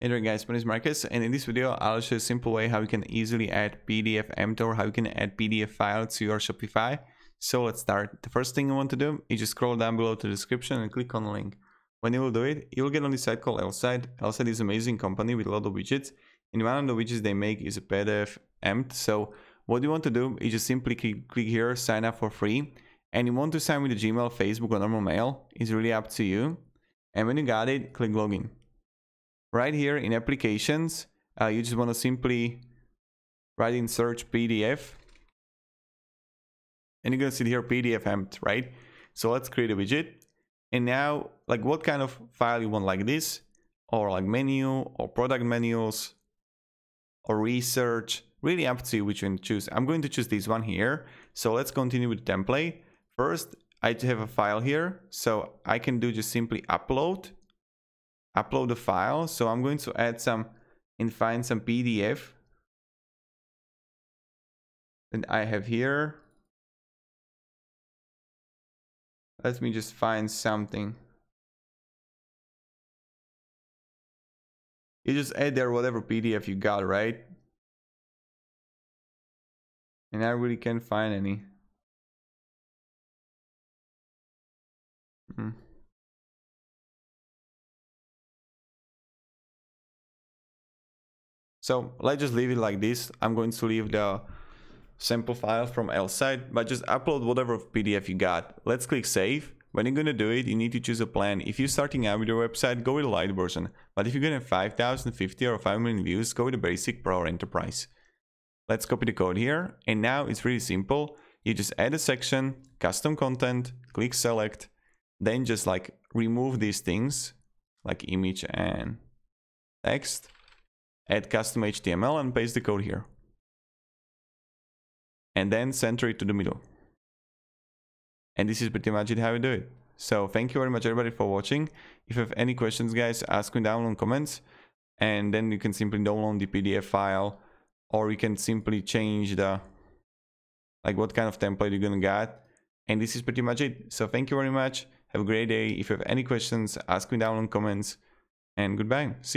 Hey there guys, my name is Marcus and in this video I'll show you a simple way how you can easily add PDF Embed or how you can add PDF file to your Shopify. So let's start. The first thing you want to do is just scroll down below to the description and click on the link. When you will do it, you'll get on this site called Elfsight. Elfsight is an amazing company with a lot of widgets and one of the widgets they make is a PDF Embed. So what you want to do is just simply click here, sign up for free and you want to sign with the Gmail, Facebook or normal mail. It's really up to you. And when you got it, click login right here in applications, uh, you just want to simply write in search PDF. And you're going to see here PDF Embed, right? So let's create a widget. And now, like what kind of file you want like this, or like menu, or product menus, or research, really up to you which one to choose. I'm going to choose this one here. So let's continue with template. First, I have a file here, so I can do just simply upload upload the file. So I'm going to add some and find some PDF that I have here. Let me just find something. You just add there whatever PDF you got, right? And I really can't find any. Hmm. So let's just leave it like this. I'm going to leave the sample file from Elfsight, but just upload whatever PDF you got. Let's click save. When you're gonna do it, you need to choose a plan. If you're starting out with your website, go with the light version. But if you're gonna have 5,000, 50 or 5 million views, go with the basic pro or enterprise. Let's copy the code here. And now it's really simple. You just add a section, custom content, click select, then just like remove these things like image and text add custom HTML and paste the code here. And then center it to the middle. And this is pretty much it how you do it. So thank you very much everybody for watching. If you have any questions guys, ask me down in comments. And then you can simply download the PDF file or you can simply change the like what kind of template you're gonna get. And this is pretty much it. So thank you very much. Have a great day. If you have any questions, ask me down in comments. And goodbye. See